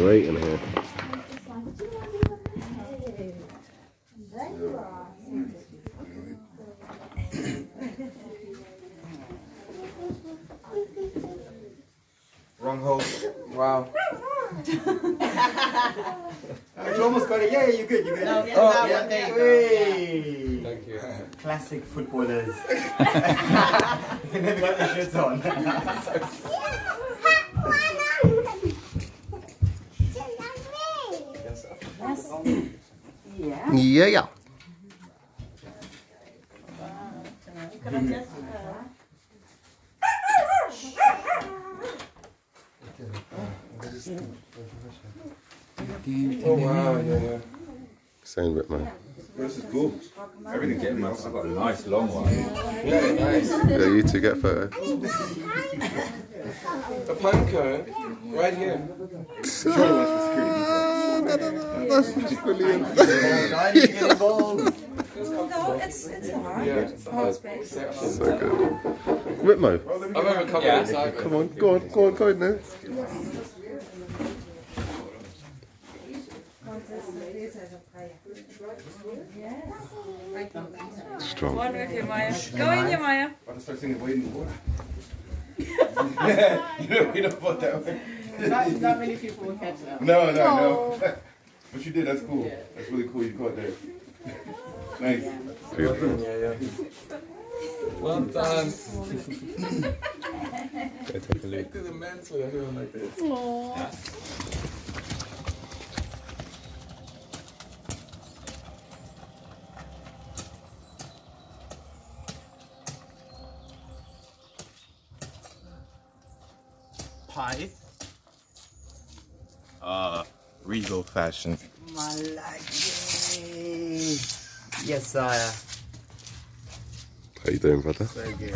great in here. Wrong hole. Wow. you almost got it. Yeah, yeah, you're good. You're good. No, oh, yeah, oh, that yeah. one, there you go. Hey. Thank you. Classic footballers. they never got their shirts on. Yeah. Yeah, yeah. Can I just, Oh wow, yeah, yeah. Same bit, man. This is cool. Everything's getting nice. I've got a nice long one. Yeah, nice. Yeah, you two get a photo. A panko, right here. That's to involved. no, it's, it's hard. Yeah. It's hard space. So good. Whitmo, I've ever covered Yeah. inside. come on, go on, go on, go on now. Strong. One with you, Maya. Go in, you, Maya. I just start singing in the Water. you know, you know about that one? Not, not many people will catch that. No, no, no. but you did, that's cool. That's really cool you caught that. nice. Beautiful. Yeah, yeah. Well done. Go take a look. It is immense with everyone like this. Pie. Uh, regal fashion. Malaki. Yes, sire. How you doing, brother? Very good.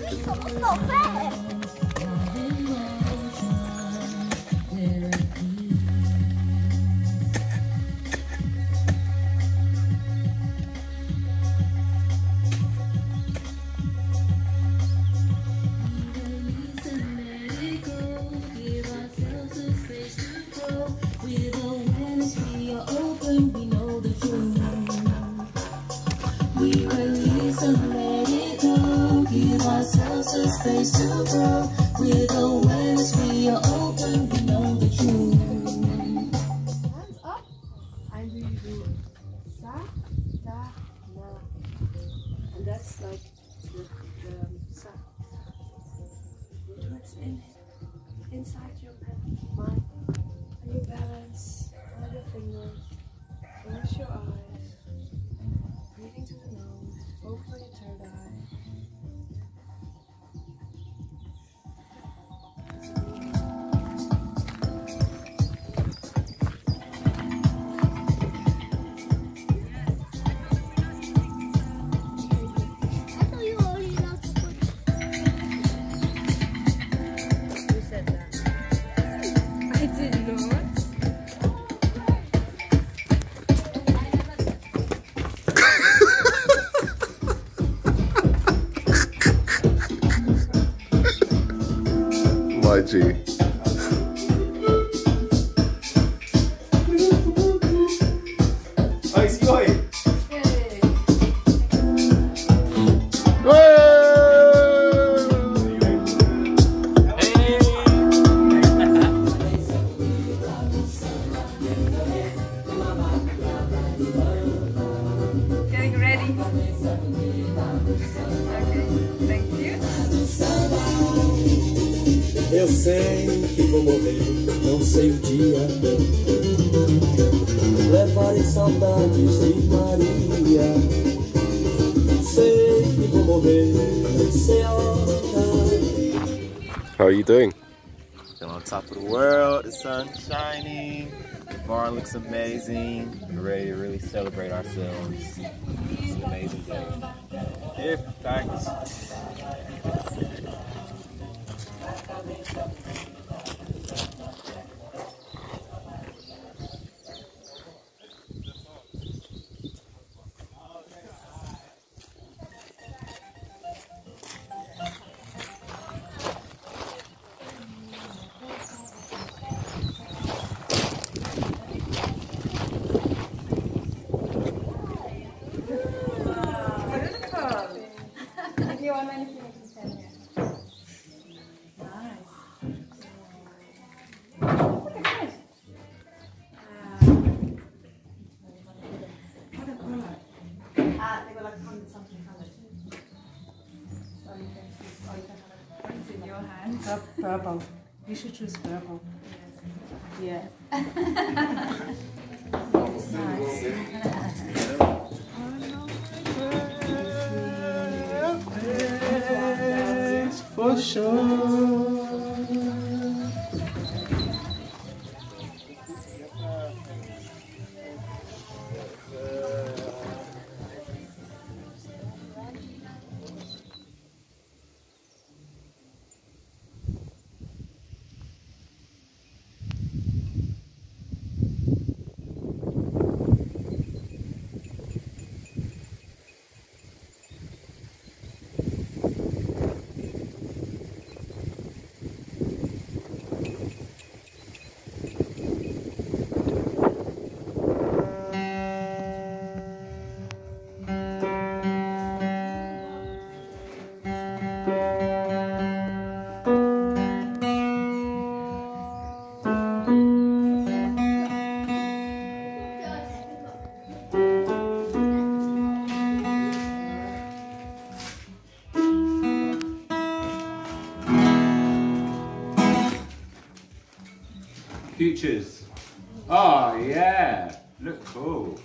My you doing? Still on top of the world, the sun's shining, the barn looks amazing. We're ready to really celebrate ourselves. It's an amazing day. If thanks. Purple. You should choose purple. Yeah. For sure. Futures. Oh yeah, look cool.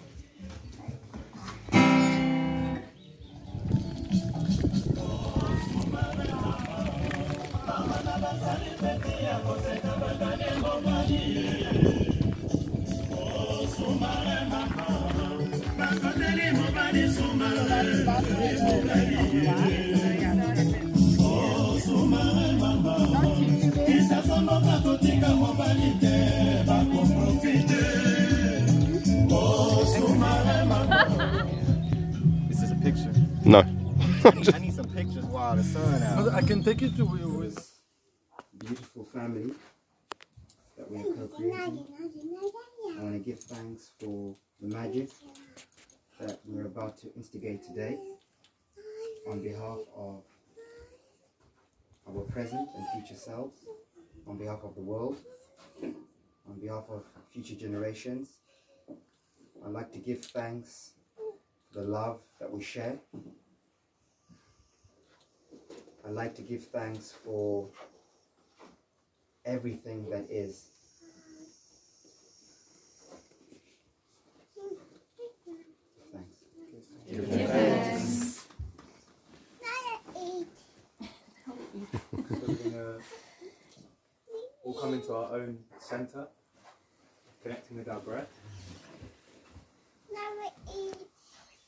Can take it with beautiful family that we are co-creating. I want to give thanks for the magic that we're about to instigate today on behalf of our present and future selves, on behalf of the world, on behalf of future generations. I'd like to give thanks for the love that we share. I'd like to give thanks for everything that is. Thanks. So we're gonna all come into our own center, connecting with our breath. Now we eat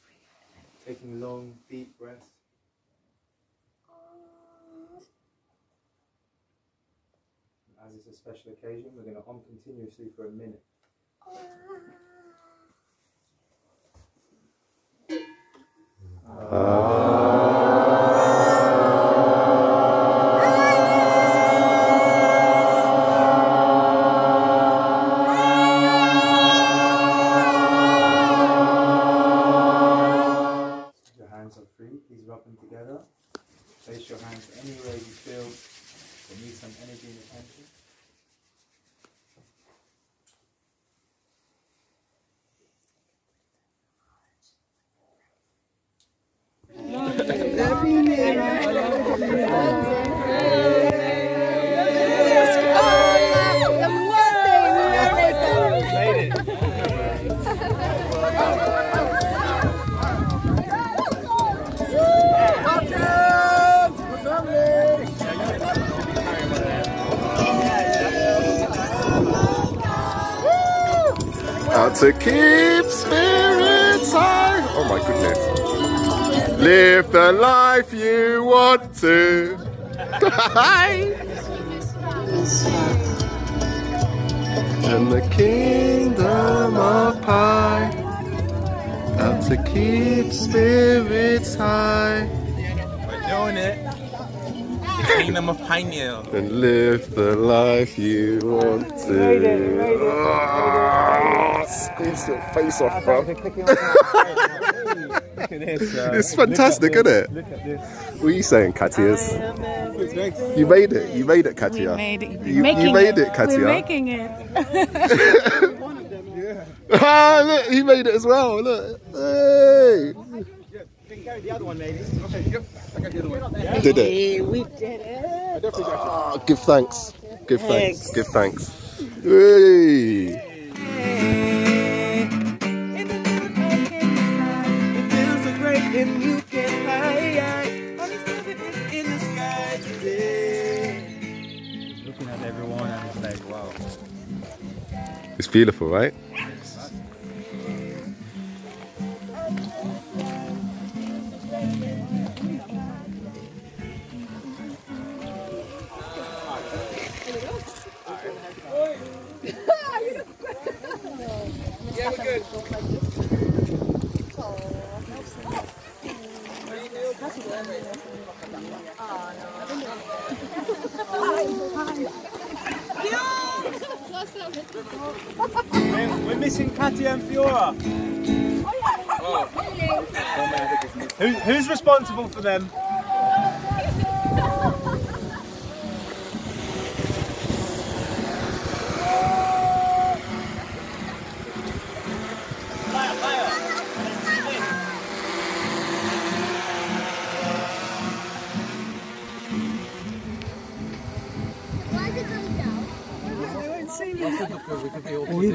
breakfast. Taking long, deep breaths. As it's a special occasion, we're going to hum continuously for a minute. Your To keep spirits high. Oh my goodness. Live the life you want to. and the kingdom of pie. How to keep spirits high. We're doing it. The kingdom of pineal. And live the life you want to. Made it, made it. Ah, squeeze your face off, bro. Look at this. uh, It's fantastic, isn't it? Look at this. What are you saying, Katias? You made it. You made it, Katia. We made it. You, Making you made it, We're Katia. making it. ah, look, he made it as well. Look. Hey. Carry the other one, maybe. Okay, yep. I got the other one. Did it? we did it. I definitely got Oh, give thanks. Give thanks. Thanks. Give thanks. Hey. In the middle of inside, it feels so great and you can fly. Only in the sky today. Looking at everyone and it's like, wow. It's beautiful, right? Yeah, we're good. We're, we're missing Katia and Fiora. Oh. Who, who's responsible for them? So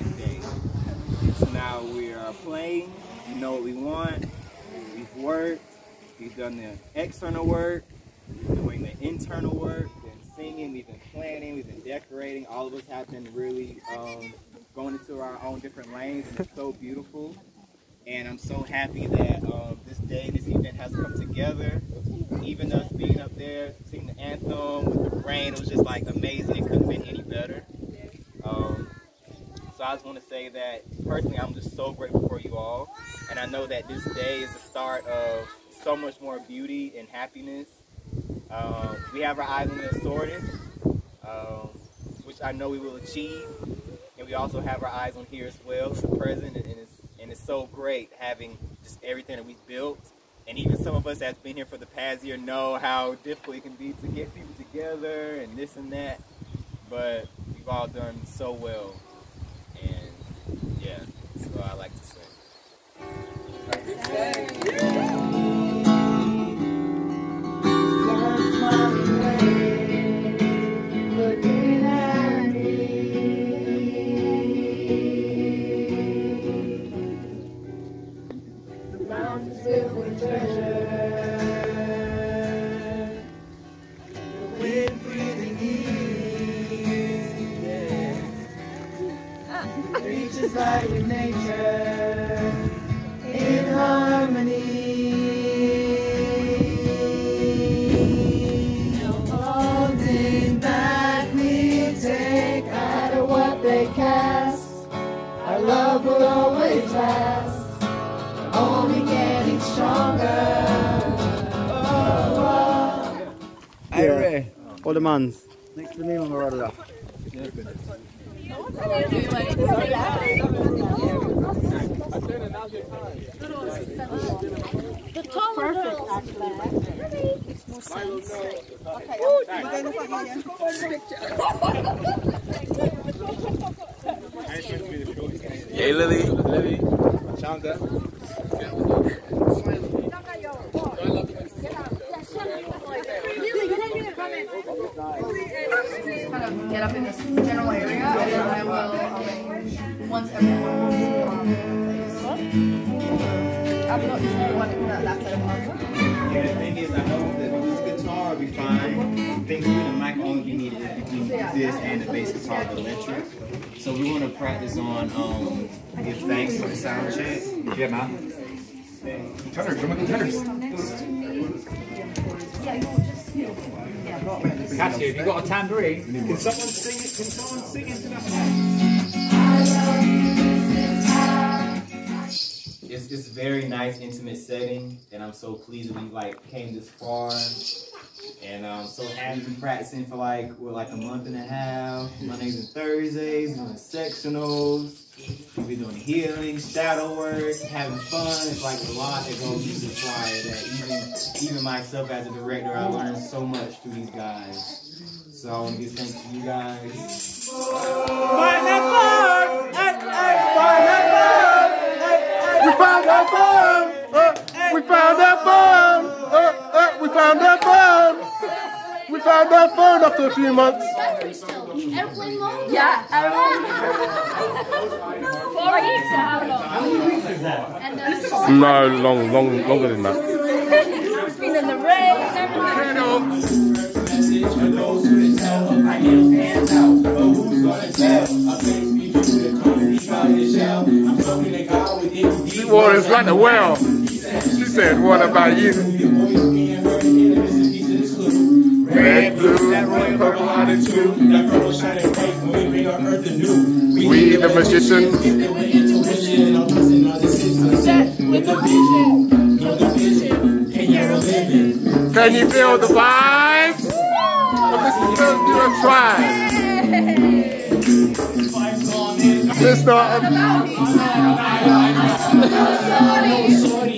Day. So now we are playing. We know what we want. We've worked. We've done the external work. We're doing the internal work. We've been singing. We've been planning. We've been decorating. All of us have been really um, going into our own different lanes, and it's so beautiful. And I'm so happy that um, this day, this event has come together. Even us being up there, singing the anthem with the rain, it was just like amazing. It couldn't have been any better. Um, so I just want to say that personally, I'm just so grateful for you all. And I know that this day is the start of so much more beauty and happiness. Um, we have our eyes on the assorted, um, which I know we will achieve. And we also have our eyes on here as well, the present, and it's and it's so great having just everything that we've built. And even some of us that's been here for the past year know how difficult it can be to get people together and this and that. But we've all done so well. And yeah, that's what I like to say. Reaches love will always last, only getting stronger. Oh, oh. Yeah. All the mans. Next to me when we're all up. The taller girls. Hey, Lily. Lily, Chanda. kind of get up in this general area, and then I will arrange once everyone is in place. I'm not sure what it that that's over. Yeah, the thing is, I know that this guitar will be fine. Things with the mic only be needed between this and the bass guitar, the electric. So we want to practice on um, give thanks for the sound check. Yeah, man. Tenors, come on, tenors. Cassie, have you got a tambourine? Can someone sing it? Can someone sing into that? It's it's a very nice, intimate setting, and I'm so pleased that we like came this far. And I'm so happy to be practicing for like what, like a month and a half. Mondays and Thursdays, doing sectionals. We've been doing healing, shadow work, having fun. It's like a lot that goes into the flyer that even even myself as a director, I learned so much through these guys. So I want to give thanks to you guys. Find that bird! Hey, hey, find that bird! We found that phone! Uh, we found that We found that phone after a few months. Yeah, four weeks or how long? How many weeks is that? And then No, long, long, longer than that. it's been in the rain, seven For those who didn't tell, up my nails, hands out. But who's gonna tell? I think we do the Tony out his shell. I'm talking to God with it. She waters like well. She said, what about you? Red, blue, That royal purple out of. That purple shining bright when we bring our earth anew. We the magicians. Gifted with intuition. I'm trusting our decisions. Set with the vision. Know the vision. And you're a living. Can you feel the vibes? Well, listen to do a try. It's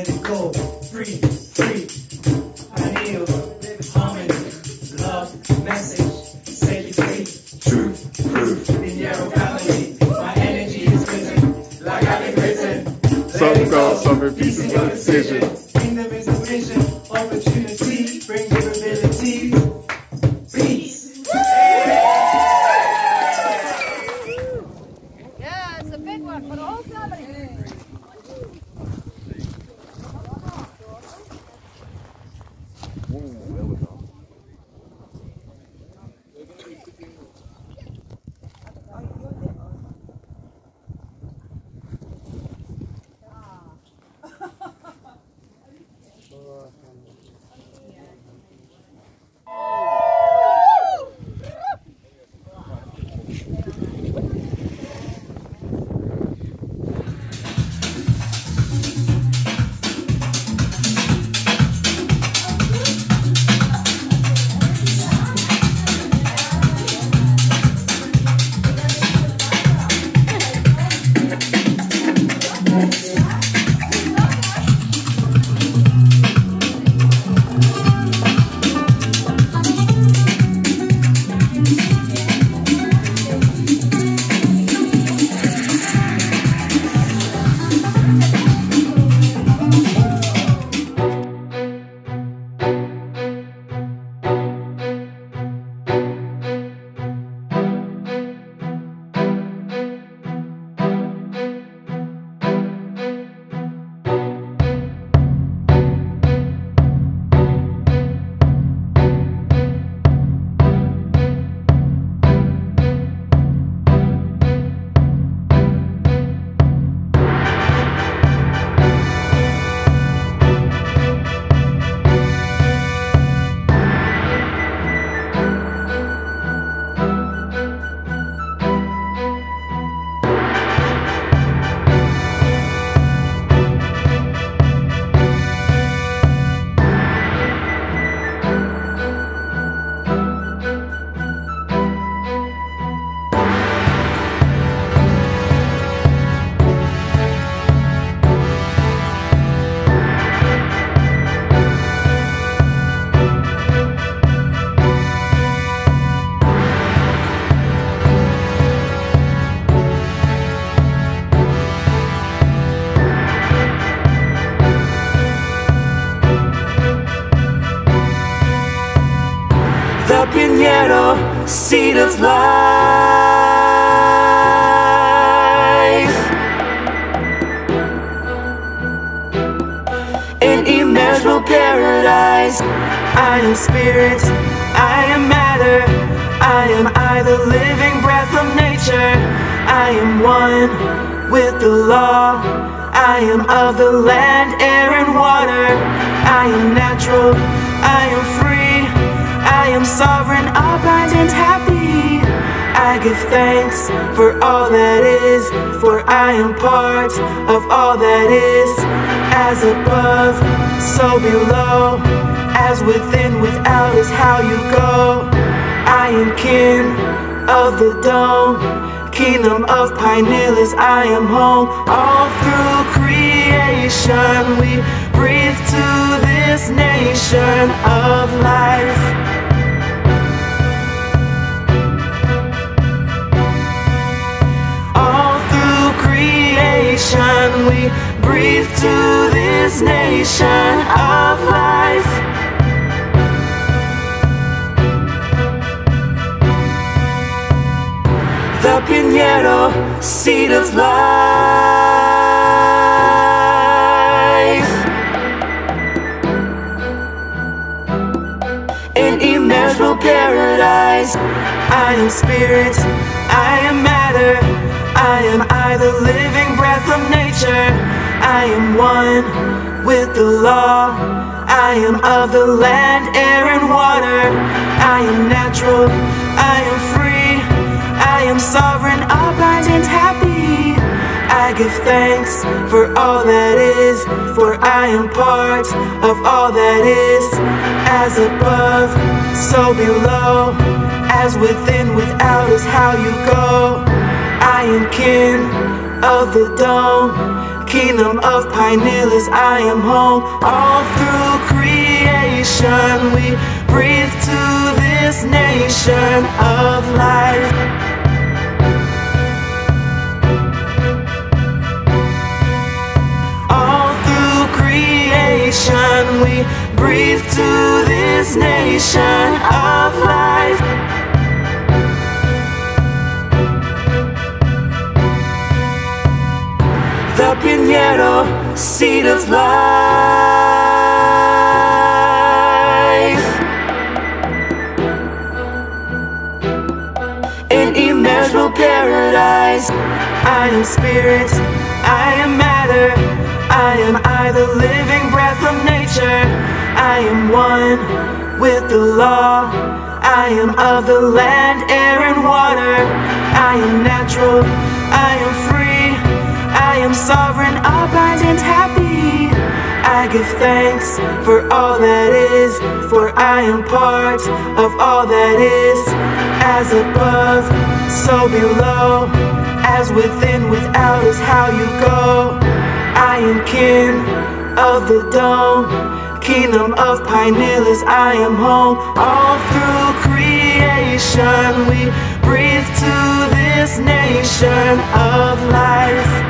Let it go, free, life. In immeasurable paradise, I am spirit, I am matter, I am I, the living breath of nature. I am one with the law. I am of the land, air, and water. I am natural, I am free. I am sovereign, abundant, happy. I give thanks for all that is, for I am part of all that is. As above, so below, as within, without is how you go. I am kin of the dome, kingdom of Pinealis, I am home. All through creation, we breathe to this nation of life. We breathe to this nation of life. The Pinedo, seed of life. In immeasurable paradise, I am spirit, I am matter, I am I, the living breath of nature. I am one with the law. I am of the land, air, and water. I am natural, I am free. I am sovereign, abundant, happy. I give thanks for all that is, for I am part of all that is. As above, so below, as within, without is how you go. I am kin of the dome, kingdom of Pinealis, I am home. All through creation, we breathe to this nation of life. All through creation, we breathe to this nation of life. Pinedo, seed of life. In immeasurable paradise, I am spirit, I am matter, I am I, the living breath of nature. I am one with the law. I am of the land, air, and water. I am natural, I am free. I am sovereign, abundant, happy. I give thanks for all that is, for I am part of all that is. As above, so below, as within, without is how you go. I am kin of the dome, kingdom of Pinealis, I am home. All through creation, we breathe to this nation of life.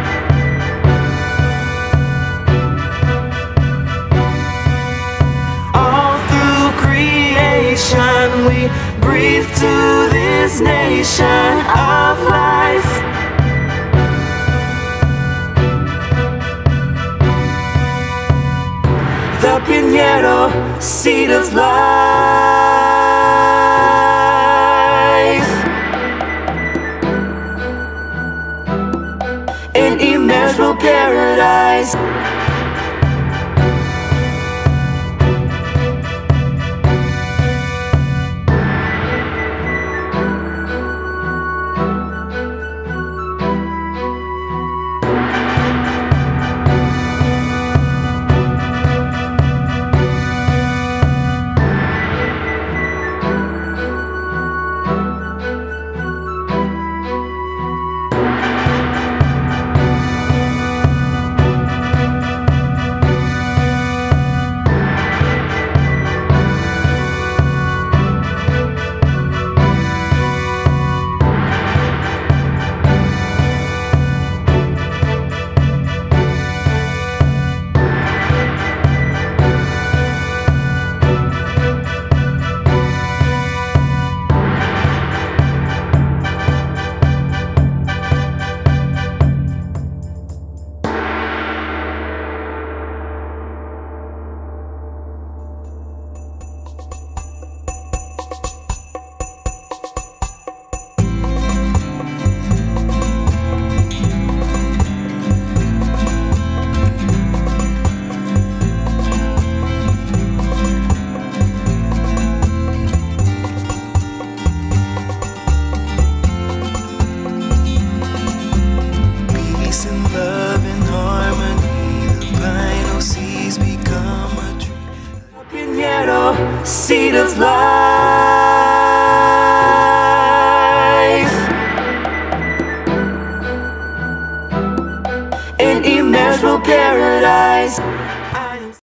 Creation, we breathe to this nation of life. The Pinedo, seed of life. In immeasurable paradise.